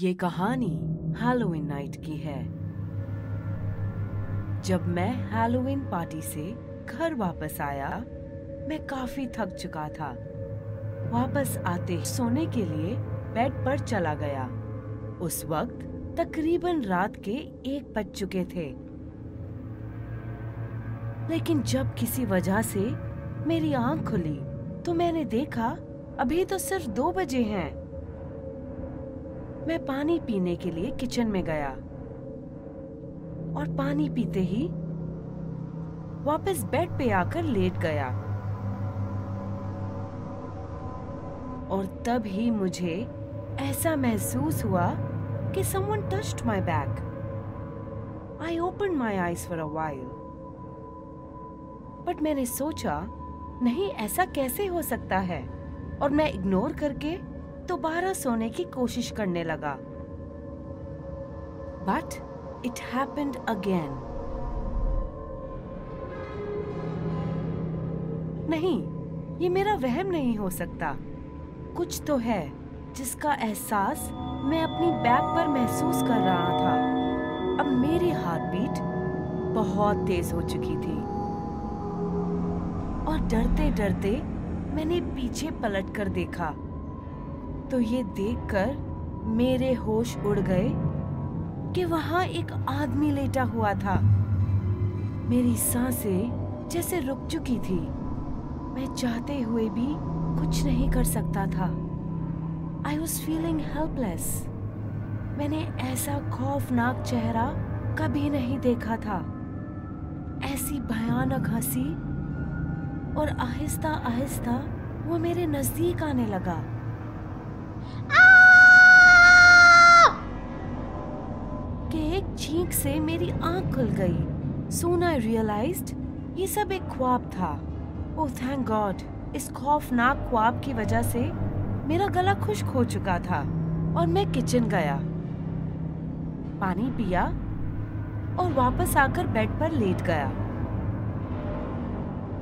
ये कहानी Halloween night की है। जब मैं हैलोविन पार्टी से घर वापस आया, मैं काफ़ी थक चुका था। वापस आते सोने के लिए बेड पर चला गया। उस वक्त तकरीबन रात के एक बज चुके थे। लेकिन जब किसी वजह से मेरी आँख खुली तो मैंने देखा, अभी तो सिर्फ़ दो बजे हैं। मैं पानी पीने के लिए किचन में गया और पानी पीते ही वापस बेड पे आकर लेट गया और तब ही मुझे ऐसा महसूस हुआ कि someone touched my back. I opened my eyes for a while. But मैंने सोचा, नहीं, ऐसा कैसे हो सकता है और मैं इग्नोर करके दोबारा सोने की कोशिश करने लगा। बट इट हैपेंड अगेन नहीं, ये मेरा वहम नहीं हो सकता। कुछ तो है जिसका एहसास मैं अपनी बैक पर महसूस कर रहा था। अब मेरी हार्ट बीट बहुत तेज हो चुकी थी। और डरते डरते मैंने पीछे पलट कर देखा। तो ये देखकर मेरे होश उड़ गए कि वहाँ एक आदमी लेटा हुआ था। मेरी साँसें जैसे रुक चुकी थी। मैं चाहते हुए भी कुछ नहीं कर सकता था। आई वॉज़ फीलिंग हेल्पलेस मैंने ऐसा खौफनाक चेहरा कभी नहीं देखा था। ऐसी भयानक हँसी और आहिस्ता आहिस्ता वो मेरे नज़दीक आने लगा। कि एक चीख से मेरी आँख खुल गई। सोन आई रियलाइज्ड ये सब एक ख्वाब था। ओह थैंक गॉड इस खौफनाक ख्वाब की वजह से मेरा गला खुश्क हो चुका था और मैं किचन गया। पानी पिया और वापस आकर बेड पर लेट गया।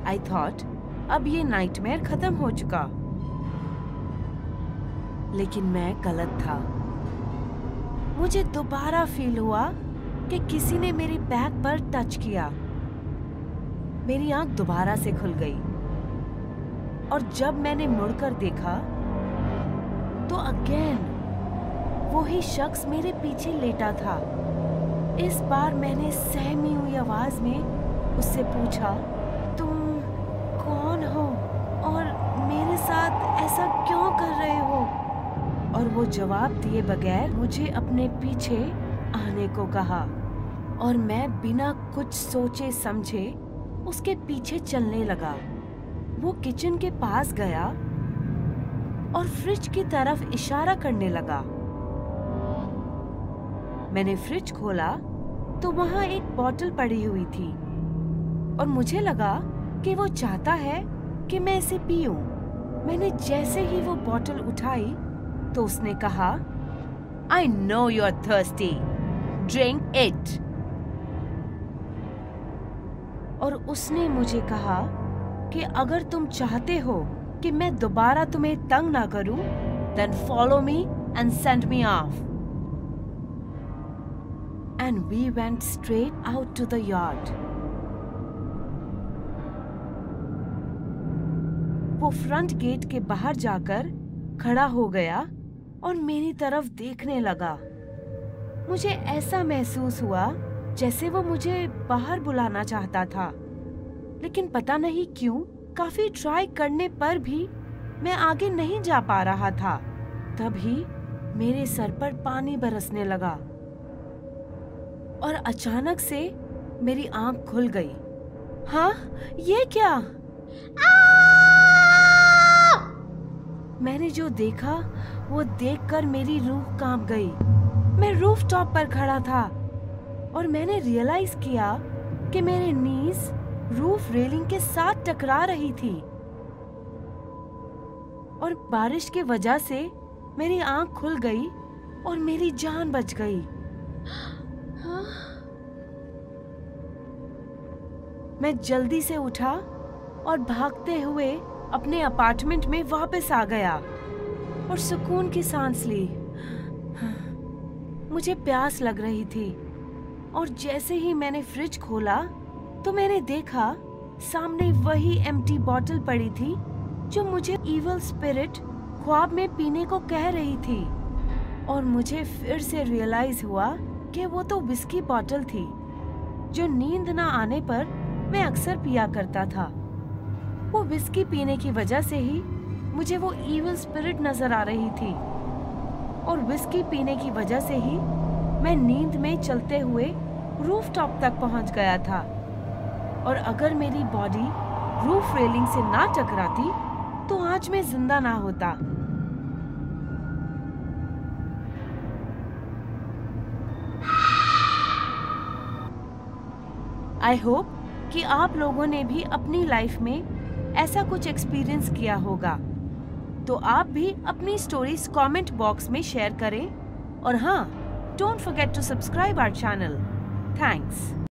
आई थॉट अब ये नाइटमेयर खत्म हो चुका। लेकिन मैं गलत था। मुझे दोबारा फील हुआ कि किसी ने मेरी बैक पर टच किया। मेरी आँख दोबारा से खुल गई। और जब मैंने मुड़कर देखा तो अगेन वही शख्स मेरे पीछे लेटा था। इस बार मैंने सहमी हुई आवाज़ में उससे पूछा तुम कौन हो और मेरे साथ ऐसा क्यों कर रहे हो और वो जवाब दिए बगैर मुझे अपने पीछे आने को कहा। और मैं बिना कुछ सोचे समझे उसके पीछे चलने लगा। वो किचन के पास गया और फ्रिज की तरफ़ इशारा करने लगा। मैंने फ्रिज खोला तो वहाँ एक बोतल पड़ी हुई थी और मुझे लगा कि वो चाहता है कि मैं इसे पीऊं। मैंने जैसे ही वो बोतल उठाई तो उसने कहा I know you are thirsty drink it और उसने मुझे कहा कि अगर तुम चाहते हो कि मैं दोबारा तुम्हें तंग ना करूँ, then follow me and send me off. And we went straight out to the yard. वो फ्रंट गेट के बाहर जाकर खड़ा हो गया और मेरी तरफ़ देखने लगा। मुझे ऐसा महसूस हुआ जैसे वो मुझे बाहर बुलाना चाहता था। लेकिन पता नहीं क्यों, काफ़ी ट्राई करने पर भी मैं आगे नहीं जा पा रहा था। तभी मेरे सर पर पानी बरसने लगा। और अचानक से मेरी आँख खुल गई। हाँ ये क्या? मैंने जो देखा वो देखकर मेरी रूह काँप गई। मैं रूफ टॉप पर खड़ा था और मैंने रियलाइज़ किया कि मेरे नीज रूफ रेलिंग के साथ टकरा रही थी। और बारिश के वजह से मेरी आँख खुल गई और मेरी जान बच गई। मैं जल्दी से उठा और भागते हुए अपने अपार्टमेंट में वापस आ गया और सुकून की सांस ली। मुझे प्यास लग रही थी और जैसे ही मैंने फ्रिज खोला तो मैंने देखा सामने वही एम्प्टी बॉटल पड़ी थी जो मुझे इवल स्पिरिट ख्वाब में पीने को कह रही थी। और मुझे फिर से रियलाइज़ हुआ कि वो तो विस्की बॉटल थी, जो नींद ना आने पर मैं अक्सर पिया करता था। वो विस्की पीने की वजह से ही मुझे वो इवल स्पिरिट नज़र आ रही थी। और विस्की पीने की वजह से ही मैं नींद में चलते हुए रूफ टॉप तक पहुँच गया था। और अगर मेरी बॉडी रूफ रेलिंग से ना टकराती तो आज मैं ज़िंदा ना होता। आई होप कि आप लोगों ने भी अपनी लाइफ में ऐसा कुछ एक्सपीरियंस किया होगा। तो आप भी अपनी स्टोरीज कमेंट बॉक्स में शेयर करें। और हाँ don't forget to subscribe our channel thanks